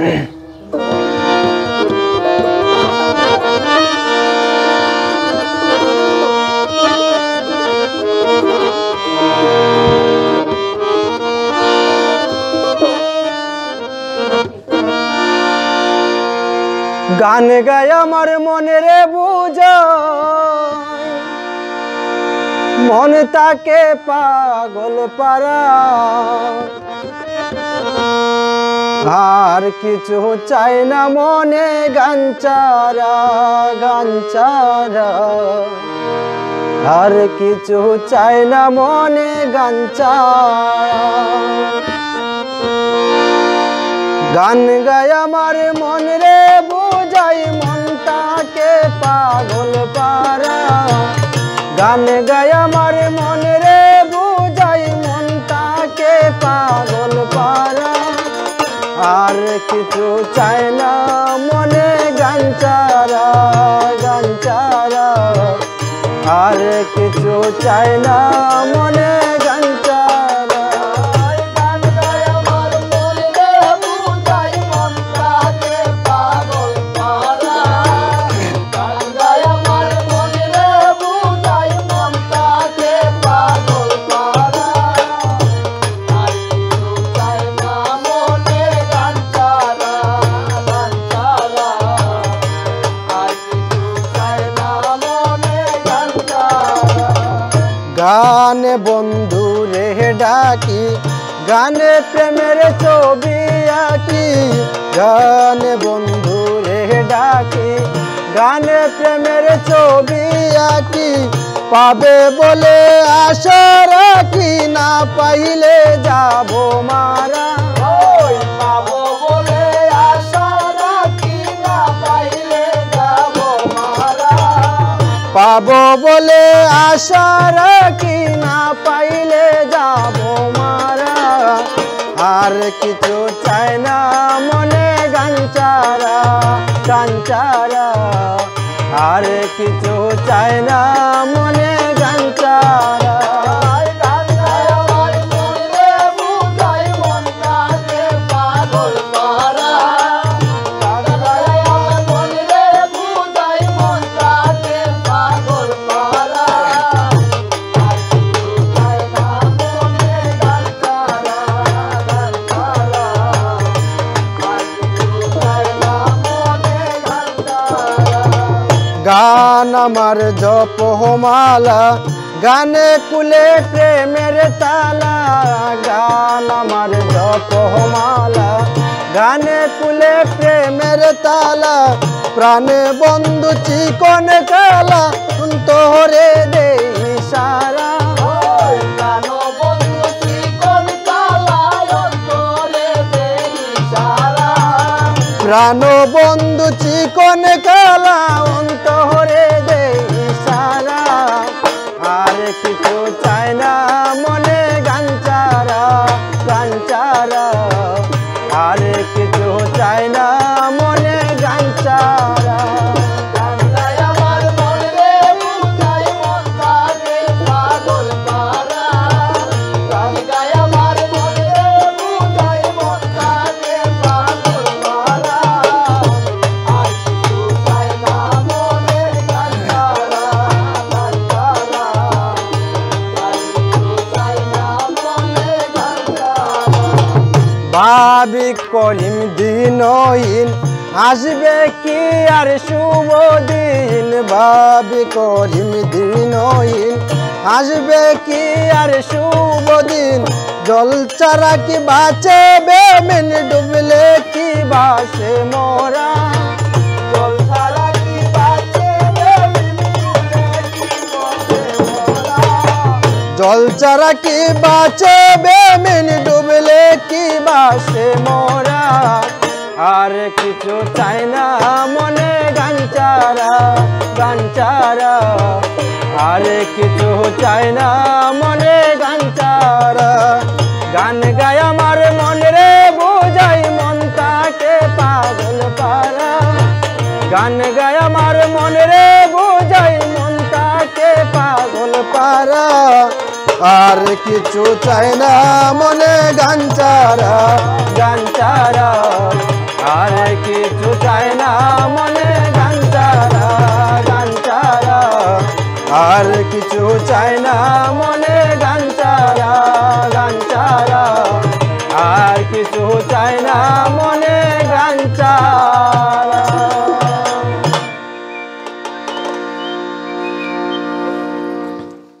গান গায় আমার মনে রে বুঝ। মন তাকে পাগল পারা। আর কিছু চাই না মনে গাঞ্চারা গাঞ্চারা আর কিছু চাই না মনে গাঞ্চারা গান গায় আমার মন রে, বুঝাই মনটাকে পাগল পারা। গান গায় আমার আর কিছু চাই না মনে গাঞ্চারা গাঞ্চারা আর কিছু চাই না মনে গানে বন্ধু রে ডাকি গানে প্রেমের ছবি আঁকি। গানে বন্ধু রে ডাকি গানে প্রেমের ছবি আঁকি। পাবে বলে আশা রাখি না পাইলে যাব মারা। পাবো বলে আশা রাখি না পাইলে যাব মারা। আর কিছু চাই না মনে গাঞ্চারা গাঞ্চারা আর কিছু চাই না মনে গান আমার জপমালা গানে কুলে প্রেমের তালা গান আমার জপমালা গানে কুলে প্রেমের তালা প্রাণে বন্ধু চিকন কালা তোরে দে সারা। প্রাণ বন্ধু চিকন কালা কিছু চাই না ভাবি করিম দিন আসবে কি আর শুভ দিন? ভাবি করিম দিন আসবে কি আর শুভ দিন? জল চারা কি বাঁচে বেমিন ডুবলে কি বাসে মোরা জল চারা কি বাঁচে বেমিন ডুবলে কি বাসে মোরা? আর কিছু চাই না মনে গাঞ্চারা গাঞ্চারা আর কিছু চাই না মনে গাঞ্চারা গান গায় আমার মন রে, বুঝাই মন তাকে পাগল পারা। গান গায় আমার মন রে, বুঝাই মন তাকে পাগল পারা। আর কিছু চাই না মনে গান চারা গান চারা। আর কিছু চাই না মনে গান চারা গান চারা। আর কিছু চাই না মনে গান চারা গান চারা। আর কিছু চাই না মনে গান চারা।